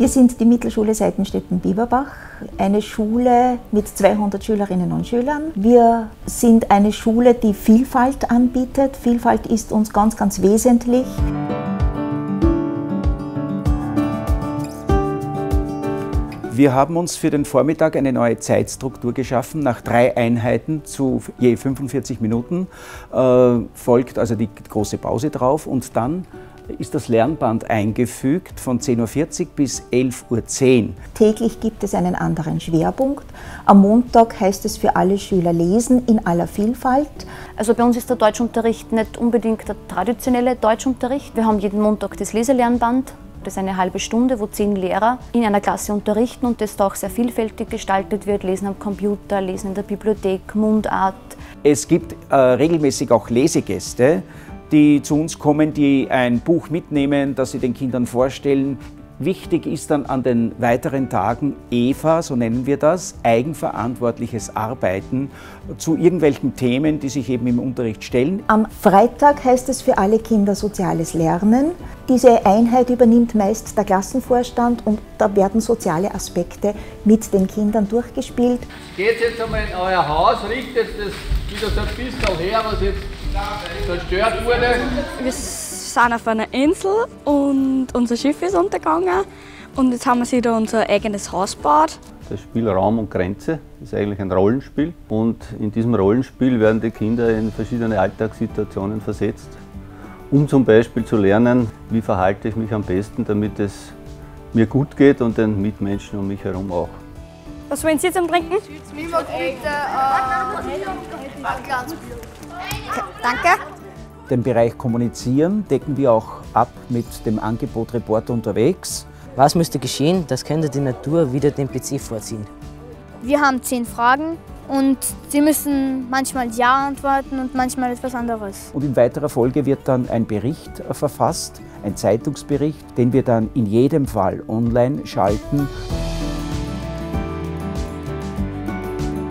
Wir sind die Mittelschule Seitenstetten-Bieberbach, eine Schule mit 200 Schülerinnen und Schülern. Wir sind eine Schule, die Vielfalt anbietet. Vielfalt ist uns ganz, ganz wesentlich. Wir haben uns für den Vormittag eine neue Zeitstruktur geschaffen. Nach drei Einheiten zu je 45 Minuten äh, folgt also die große Pause drauf und dann ist das Lernband eingefügt von 10.40 Uhr bis 11.10 Uhr. Täglich gibt es einen anderen Schwerpunkt. Am Montag heißt es für alle Schüler lesen in aller Vielfalt. Also bei uns ist der Deutschunterricht nicht unbedingt der traditionelle Deutschunterricht. Wir haben jeden Montag das Leselernband. Das ist eine halbe Stunde, wo zehn Lehrer in einer Klasse unterrichten und das da auch sehr vielfältig gestaltet wird. Lesen am Computer, Lesen in der Bibliothek, Mundart. Es gibt äh, regelmäßig auch Lesegäste die zu uns kommen, die ein Buch mitnehmen, das sie den Kindern vorstellen. Wichtig ist dann an den weiteren Tagen EVA, so nennen wir das, eigenverantwortliches Arbeiten zu irgendwelchen Themen, die sich eben im Unterricht stellen. Am Freitag heißt es für alle Kinder soziales Lernen. Diese Einheit übernimmt meist der Klassenvorstand und da werden soziale Aspekte mit den Kindern durchgespielt. Geht jetzt einmal in euer Haus, richtet das wieder so ein bisschen her, was jetzt zerstört wurde. Wir sind auf einer Insel und unser Schiff ist untergegangen. Und jetzt haben wir sich da unser eigenes Haus gebaut. Das Spiel Raum und Grenze ist eigentlich ein Rollenspiel. Und in diesem Rollenspiel werden die Kinder in verschiedene Alltagssituationen versetzt, um zum Beispiel zu lernen, wie verhalte ich mich am besten, damit es mir gut geht und den Mitmenschen um mich herum auch. Was wollen Sie zum Trinken? Danke. Den Bereich Kommunizieren decken wir auch ab mit dem Angebot Reporter unterwegs. Was müsste geschehen, dass Kinder die Natur wieder den PC vorziehen? Wir haben zehn Fragen und sie müssen manchmal Ja antworten und manchmal etwas anderes. Und in weiterer Folge wird dann ein Bericht verfasst, ein Zeitungsbericht, den wir dann in jedem Fall online schalten.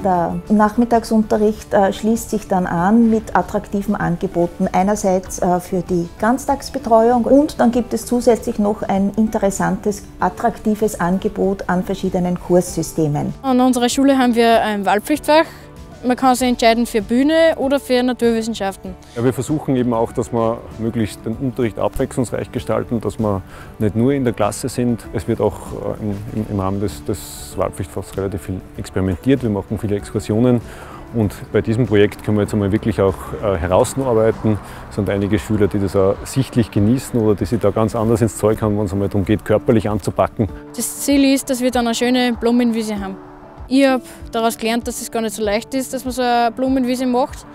Der Nachmittagsunterricht äh, schließt sich dann an mit attraktiven Angeboten. Einerseits äh, für die Ganztagsbetreuung und dann gibt es zusätzlich noch ein interessantes, attraktives Angebot an verschiedenen Kurssystemen. An unserer Schule haben wir ein Wahlpflichtfach man kann sich entscheiden für Bühne oder für Naturwissenschaften. Ja, wir versuchen eben auch, dass wir möglichst den Unterricht abwechslungsreich gestalten, dass wir nicht nur in der Klasse sind. Es wird auch äh, im, im Rahmen des, des Wahlpflichtfachs relativ viel experimentiert. Wir machen viele Exkursionen und bei diesem Projekt können wir jetzt einmal wirklich auch äh, herausarbeiten. Es sind einige Schüler, die das auch sichtlich genießen oder die sich da ganz anders ins Zeug haben, wenn es einmal darum geht, körperlich anzupacken. Das Ziel ist, dass wir dann eine schöne Blumenwiese haben. Ich habe daraus gelernt, dass es gar nicht so leicht ist, dass man so eine Blumenwiese macht.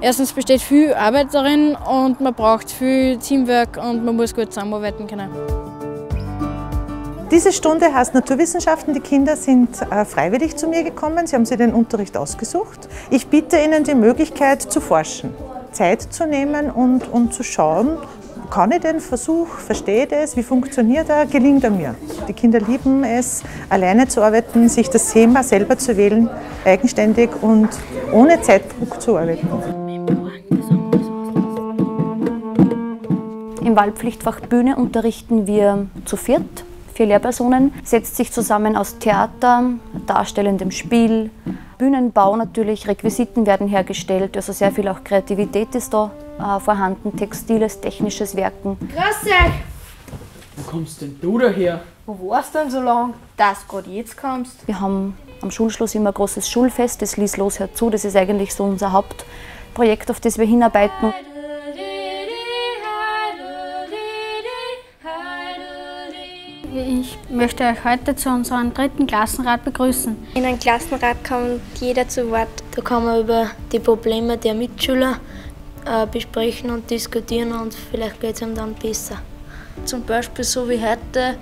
Erstens besteht viel Arbeit darin und man braucht viel Teamwork und man muss gut zusammenarbeiten können. Diese Stunde heißt Naturwissenschaften. Die Kinder sind äh, freiwillig zu mir gekommen. Sie haben sich den Unterricht ausgesucht. Ich biete ihnen die Möglichkeit zu forschen, Zeit zu nehmen und, und zu schauen, kann ich den Versuch, verstehe ich das, wie funktioniert er, gelingt er mir. Die Kinder lieben es, alleine zu arbeiten, sich das Thema selber zu wählen, eigenständig und ohne Zeitdruck zu arbeiten. Im Wahlpflichtfach Bühne unterrichten wir zu viert. Vier Lehrpersonen setzt sich zusammen aus Theater, darstellendem Spiel, Bühnenbau natürlich, Requisiten werden hergestellt, also sehr viel auch Kreativität ist da äh, vorhanden, textiles, technisches Werken. Grüß dich! Wo kommst denn du daher? Wo warst du denn so lang, dass du gerade jetzt kommst? Wir haben am Schulschluss immer ein großes Schulfest, das Lies los herzu. Das ist eigentlich so unser Hauptprojekt, auf das wir hinarbeiten. Ich möchte euch heute zu unserem dritten Klassenrat begrüßen. In einem Klassenrat kommt jeder zu Wort. Da kann man über die Probleme der Mitschüler äh, besprechen und diskutieren und vielleicht geht es ihm dann besser. Zum Beispiel so wie heute,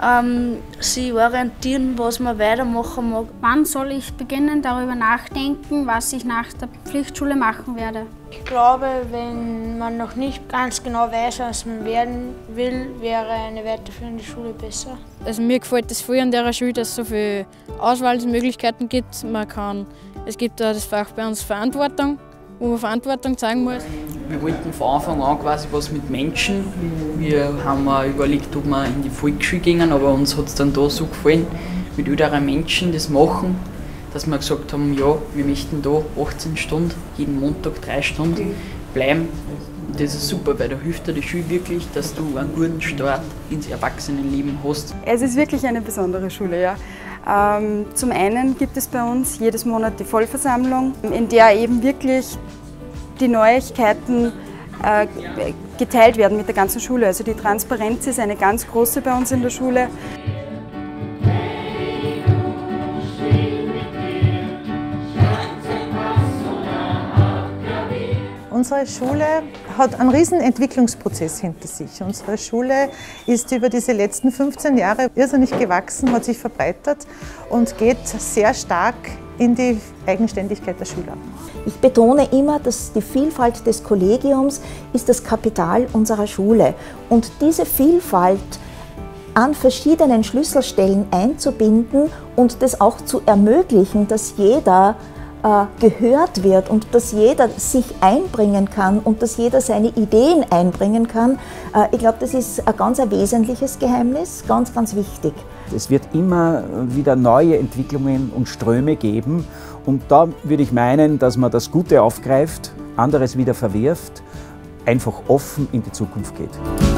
ähm, sie orientieren, was man weitermachen mag. Wann soll ich beginnen, darüber nachdenken, was ich nach der Pflichtschule machen werde? Ich glaube, wenn man noch nicht ganz genau weiß, was man werden will, wäre eine weiterführende Schule besser. Also mir gefällt es voll an der Schule, dass es so viele Auswahlmöglichkeiten gibt. Man kann, es gibt da das Fach bei uns Verantwortung wo man Verantwortung zeigen muss. Wir wollten von Anfang an quasi was mit Menschen. Wir haben überlegt, ob wir in die Volksschule gehen, aber uns hat es dann da so gefallen, mit älteren Menschen das machen, dass wir gesagt haben, ja, wir möchten da 18 Stunden, jeden Montag drei Stunden bleiben. Das ist super, weil da hilft dir die Schule wirklich, dass du einen guten Start ins Erwachsenenleben hast. Es ist wirklich eine besondere Schule, ja. Ähm, zum einen gibt es bei uns jedes Monat die Vollversammlung, in der eben wirklich die Neuigkeiten äh, geteilt werden mit der ganzen Schule. Also die Transparenz ist eine ganz große bei uns in der Schule. Unsere Schule hat einen riesen Entwicklungsprozess hinter sich. Unsere Schule ist über diese letzten 15 Jahre irrsinnig gewachsen, hat sich verbreitert und geht sehr stark in die Eigenständigkeit der Schüler. Ich betone immer, dass die Vielfalt des Kollegiums ist das Kapital unserer Schule. Und diese Vielfalt an verschiedenen Schlüsselstellen einzubinden und das auch zu ermöglichen, dass jeder gehört wird und dass jeder sich einbringen kann und dass jeder seine Ideen einbringen kann. Äh, ich glaube, das ist ein ganz ein wesentliches Geheimnis, ganz, ganz wichtig. Es wird immer wieder neue Entwicklungen und Ströme geben und da würde ich meinen, dass man das Gute aufgreift, anderes wieder verwirft, einfach offen in die Zukunft geht.